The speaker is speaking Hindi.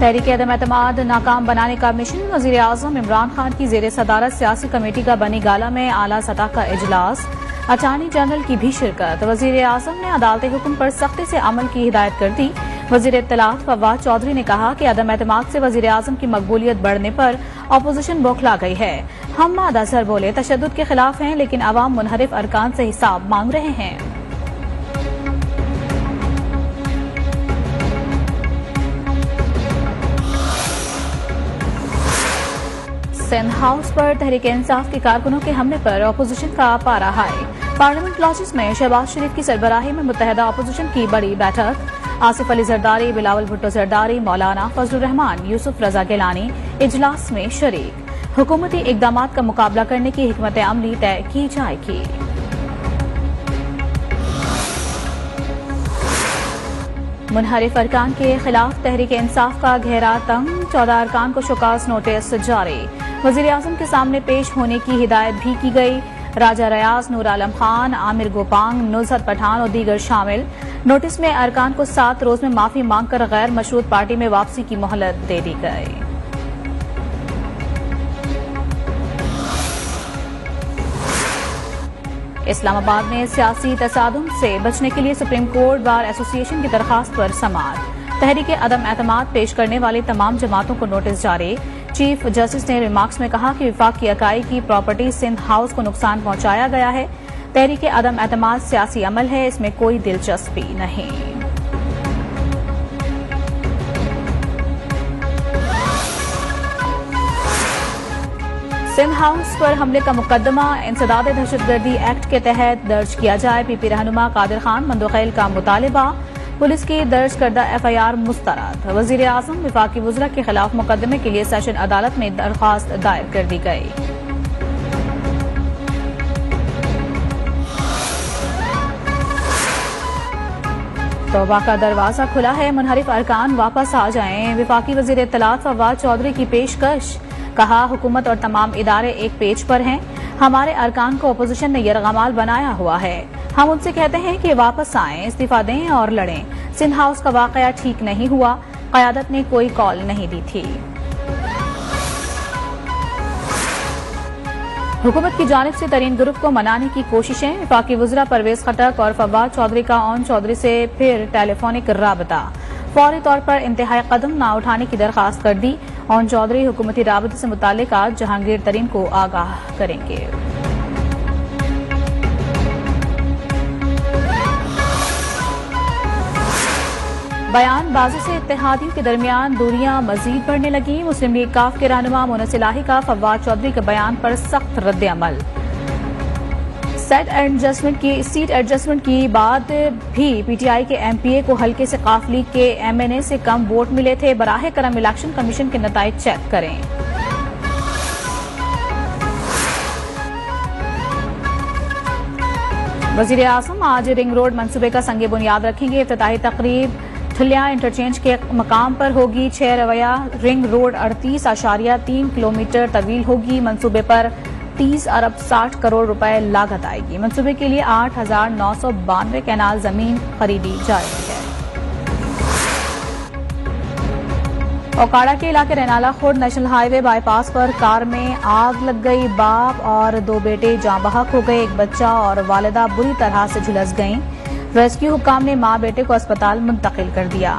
तहरीक अदम अतमाद नाकाम बनाने का मिशन। वज़ीर आज़म इमरान खान की जेर सदारत सियासी कमेटी का बनी गाला में आला सतह का इजलास। अटारनी जनरल की भी शिरकत। वज़ीर आज़म ने अदालती हुक्म पर सख्ती से अमल की हिदायत कर दी। वज़ीर इतलात फवाद चौधरी ने कहा कि अदम एतमाद से वज़ीर आज़म की मकबूलियत बढ़ने पर अपोजिशन बौखला गई है। हम अजहर बोले तशद के खिलाफ हैं, लेकिन अवाम मुनहरिफ अरकान से हिसाब मांग रहे हैं। सिंध हाउस पर तहरीक इंसाफ के कारकुनों के हमले पर अपोजिशन का पारा हाई पार्लियामेंट लॉजिस में शहबाज शरीफ की सरबराही में मुतहदा अपोजिशन की बड़ी बैठक। आसिफ अली जरदारी बिलावल भुट्टो जरदारी मौलाना फजल रहमान, यूसुफ रजा गिलानी इजलास में शरीक। हुकूमती इकदाम का मुकाबला करने की हमत अमली तय की जाएगी। मुनहरिफ अरकान के खिलाफ तहरीक इंसाफ का गहरा तंग, चौदह अरकान को शुकास नोटिस जारी। वज़ीर अजम के सामने पेश होने की हिदायत भी की गई। राजा रयाज, नूर आलम खान, आमिर गोपांग, नुजहत पठान और दीगर शामिल। नोटिस में अरकान को सात रोज में माफ़ी मांगकर गैर मशरूत पार्टी में वापसी की मोहलत दे दी गई। इस्लामाबाद में सियासी तसादम से बचने के लिए सुप्रीम कोर्ट बार एसोसिएशन की दरखास्त पर समात तहरीक अदम एतम पेश करने वाली तमाम जमातों को नोटिस जारी। चीफ जस्टिस ने रिमार्क्स में कहा कि विफाक की इकाई की प्रॉपर्टी सिंध हाउस को नुकसान पहुँचाया गया है। तहरीक अदम एतम सियासी अमल है, इसमें कोई दिलचस्पी नहीं। सिंध हाउस पर हमले का मुकदमा इंसदाद दहशतगर्दी एक्ट के तहत दर्ज किया जाए। पीपी रहनुमा कादिर खान, मंदोखैल का मुतालबा। पुलिस की दर्ज करदा एफ़ आई आर मुस्तरद। वज़ीर आज़म विफाकी वजरा के खिलाफ मुकदमे के लिए सेशन अदालत में दरखास्त दायर कर दी गई। तोबा का दरवाज़ा खुला है। मुनहरिफ अरकान वापस आ जाएँ। विफाकी वज़ीर इतलात फवाद चौधरी की पेशकश। कहा, हुकूमत और तमाम इदारे एक पेज पर हैं। हमारे अरकान को अपोजिशन ने यरगमाल बनाया हुआ है। हम उनसे कहते हैं कि वापस आएँ, इस्तीफा दें और लड़ें। सिंध हाउस का वाकया ठीक नहीं हुआ। क्यादत ने कोई कॉल नहीं दी थी। हुकूमत की जानब से तरीन ग्रुप को मनाने की कोशिशें। विफाकी वजरा, परवेज खटक और फवाद चौधरी का ओन चौधरी से फिर टेलीफोनिक रबता। फौरी तौर पर इंतहाई कदम न उठाने की दरखास्त कर दी। ओन चौधरी हुकूमती राबते से मुतल आज जहांगीर तरीन को आगाह करेंगे। बयानबाजी से इतिहादियों के दरमियान दूरियाँ मजीद बढ़ने लगी। मुस्लिम लीग काफ के रहनुमा मोनसिलाही का फवाद चौधरी के बयान पर सख्त रद्द अमल। सेट एडजस्टमेंट की सीट एडजस्टमेंट की बाद भी पीटीआई के एमपीए को हल्के से काफ लीग के एमएनए से कम वोट मिले थे। बराह करम इलेक्शन कमीशन के नतज चेक करें। वज़ीर आज़म आज रिंग रोड मनसूबे का संगे बुनियाद रखेंगे। इफ्ताही तकरीब थलिया इंटरचेंज के मकाम पर होगी। छह रवैया, रिंग रोड अड़तीस, आशारिया तीन किलोमीटर तवील होगी। मंसूबे पर तीस अरब साठ करोड़ रुपए लागत आएगी। मनसूबे के लिए आठ हज़ार नौ सौ बानवे कैनाल ज़मीन खरीदी जा रही है। ओकाड़ा के इलाके Renala Khurd national highway bypass पर कार में आग लग गई, बाप और दो बेटे जाँ बहक हो गए, एक बच्चा और वालिदा बुरी तरह से झुलस गईं। रेस्क्यू हुकाम ने माँ बेटे को अस्पताल मुंतकिल कर दिया।